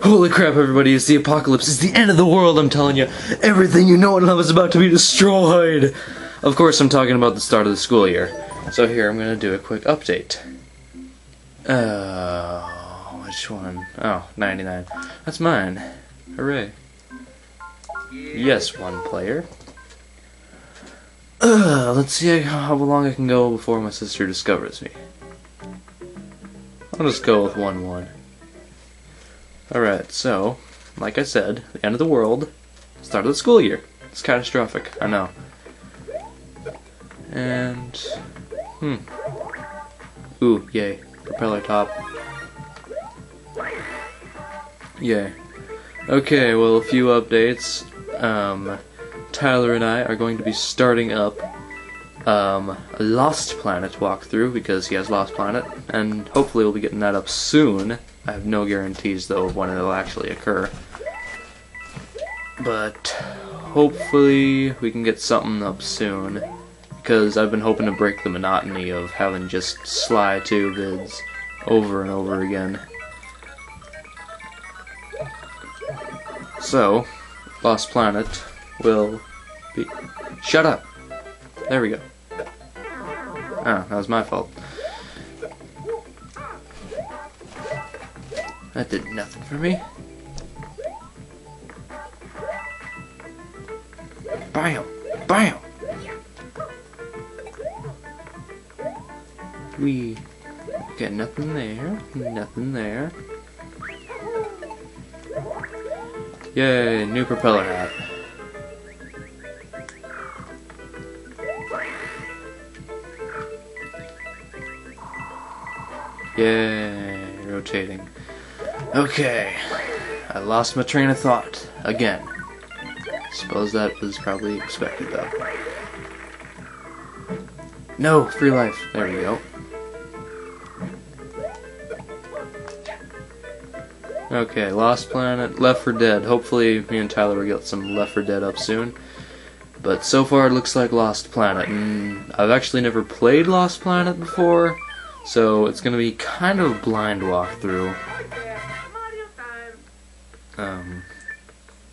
Holy crap, everybody, it's the apocalypse. It's the end of the world, I'm telling you. Everything you know and love is about to be destroyed. Of course, I'm talking about the start of the school year. So here, I'm going to do a quick update. Oh, which one? Oh, 99. That's mine. Hooray. Yes, one player. Uh, let's see how long I can go before my sister discovers me. I'll just go with 1-1. Alright, so, like I said, the end of the world, start of the school year. It's catastrophic, I know. And, hmm. Ooh, yay. Propeller top. Yay. Okay, well, a few updates. Um, Tyler and I are going to be starting up um, a Lost Planet walkthrough because he has Lost Planet, and hopefully we'll be getting that up soon. I have no guarantees though of when it'll actually occur. But hopefully we can get something up soon because I've been hoping to break the monotony of having just Sly 2 vids over and over again. So, Lost Planet will be. Shut up! There we go. Ah, that was my fault. That did nothing for me. Bam! Bam! We get nothing there, nothing there. Yay, new propeller hat. Yay, rotating. Okay, I lost my train of thought again. Suppose that was probably expected though. No, free life. There we go. Okay, Lost Planet, Left 4 Dead. Hopefully, me and Tyler will get some Left 4 Dead up soon. But so far, it looks like Lost Planet. And I've actually never played Lost Planet before, so it's going to be kind of a blind walkthrough.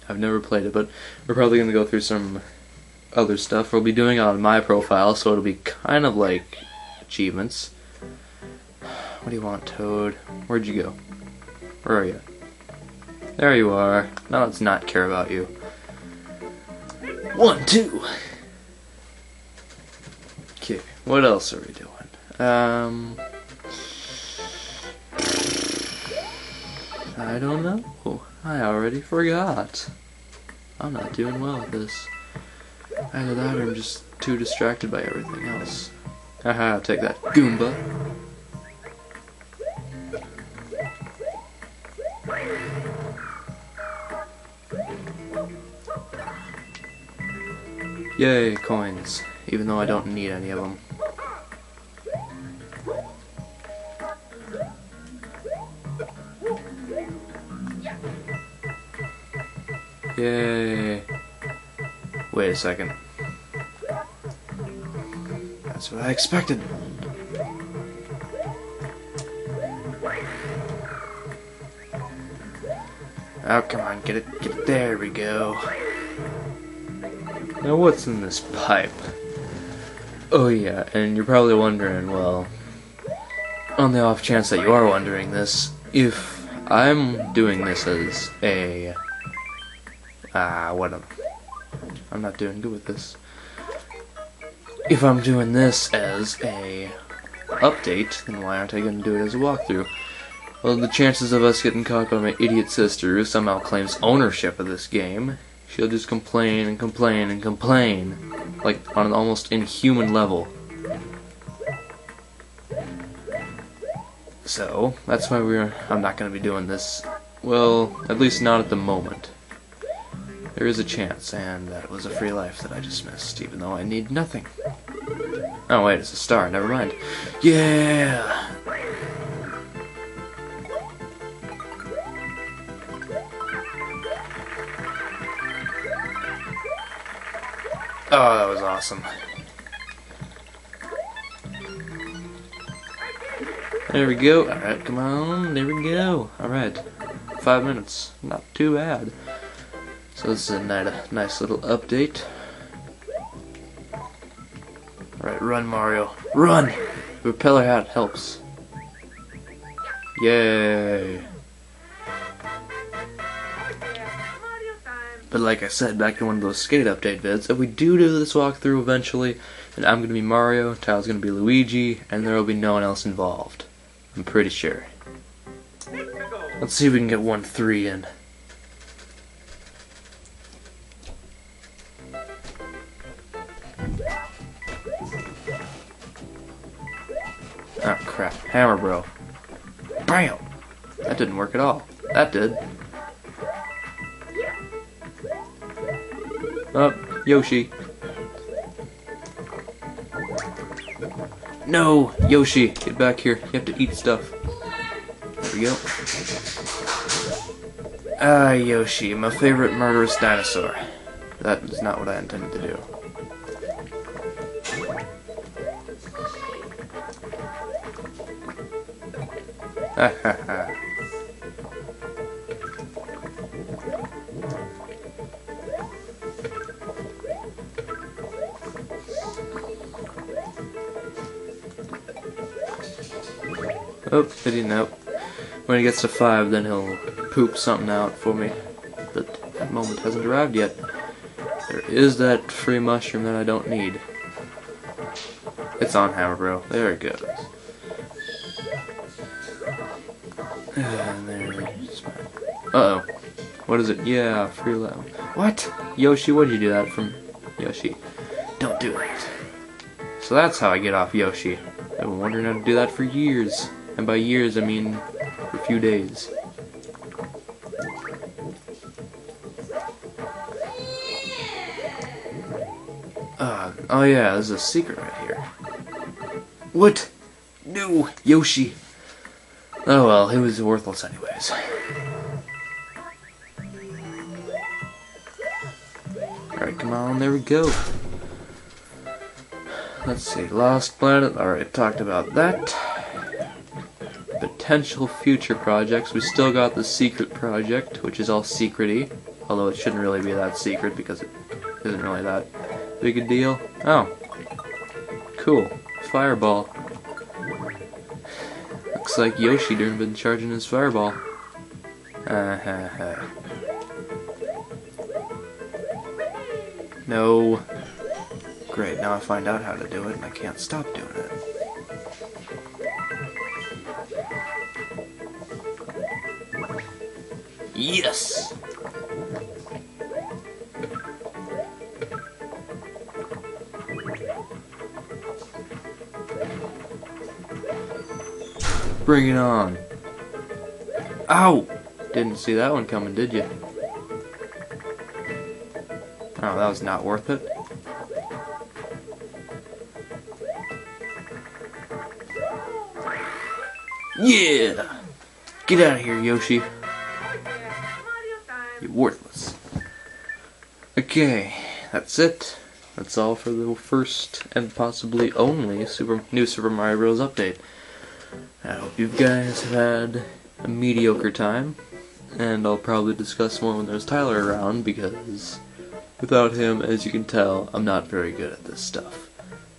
I've never played it, but we're probably going to go through some other stuff. We'll be doing it on my profile, so it'll be kind of like achievements. What do you want, Toad? Where'd you go? Where are you? There you are. Now let's not care about you. One, two. Okay, what else are we doing? Um, I don't know. I already forgot. I'm not doing well at this. Either that or I'm just too distracted by everything else. Haha, take that, Goomba. Yay, coins. Even though I don't need any of them. Yay. Wait a second. That's what I expected. Oh, come on, get it, get it, there we go. Now what's in this pipe? Oh yeah, and you're probably wondering, well, on the off chance that you are wondering this, if I'm doing this as a... Ah, what. I'm not doing good with this. If I'm doing this as a update, then why aren't I going to do it as a walkthrough? Well, the chances of us getting caught by my idiot sister who somehow claims ownership of this game, she'll just complain and complain and complain, like on an almost inhuman level. So, that's why we're I'm not going to be doing this. Well, at least not at the moment. There is a chance, and that was a free life that I just missed, even though I need nothing. Oh wait, it's a star, never mind. Yeah! Oh, that was awesome. There we go. Alright, come on. There we go. Alright. five minutes. Not too bad. So this is a nice little update. Alright, run Mario. Run! The propeller hat helps. Yay! But like I said back in one of those skate update vids, if we do do this walkthrough eventually, then I'm going to be Mario, Tyler's going to be Luigi, and there will be no one else involved. I'm pretty sure. Let's see if we can get 1-3 in. Oh crap, hammer bro. BAM! That didn't work at all. That did. Oh, Yoshi. No, Yoshi, get back here. You have to eat stuff. There we go. Ah, Yoshi, my favorite murderous dinosaur. That is not what I intended to do. Oh, I didn't know. When he gets to five, then he'll poop something out for me. But that moment hasn't arrived yet. There is that free mushroom that I don't need. It's on Hammer Bro. There it goes. And there Uh oh. What is it? Yeah, free lemon. What? Yoshi, what'd you do that from? Yoshi. Don't do it. So that's how I get off Yoshi. I've been wondering how to do that for years. And by years, I mean a few days. Uh, oh yeah, there's a secret right here. What? No, Yoshi. Oh well, it was worthless anyways. Alright, come on, there we go. Let's see, Lost Planet, alright, talked about that potential future projects. We still got the secret project, which is all secrety, although it shouldn't really be that secret because it isn't really that big a deal. Oh, cool. Fireball. Looks like Yoshi didn't been charging his fireball. Uh -huh -huh. No. Great, now I find out how to do it and I can't stop doing it. Yes! Bring it on. Ow! Didn't see that one coming, did you? Oh, that was not worth it. Yeah! Get out of here, Yoshi. You're worthless. Okay, that's it. That's all for the first and possibly only Super new Super Mario Bros. update. I hope you guys have had a mediocre time, and I'll probably discuss more when there's Tyler around because without him, as you can tell, I'm not very good at this stuff.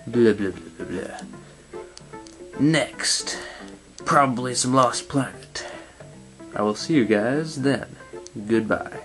Blah blah blah blah blah. Next, probably some Lost Planet. I will see you guys then. Goodbye.